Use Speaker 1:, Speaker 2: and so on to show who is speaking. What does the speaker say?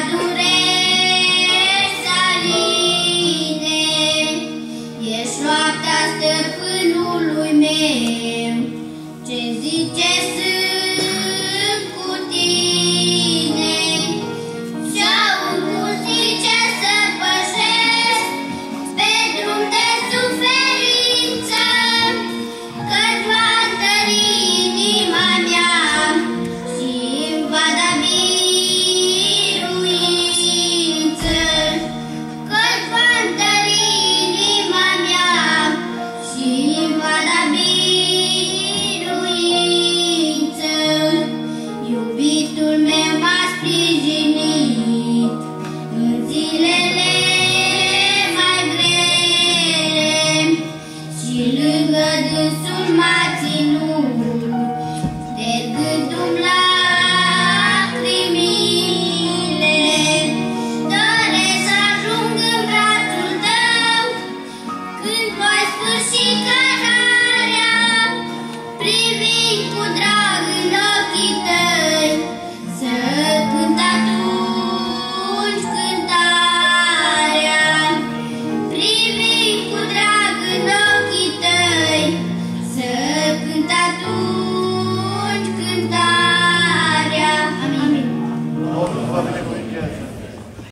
Speaker 1: Hallelujah. quem poderá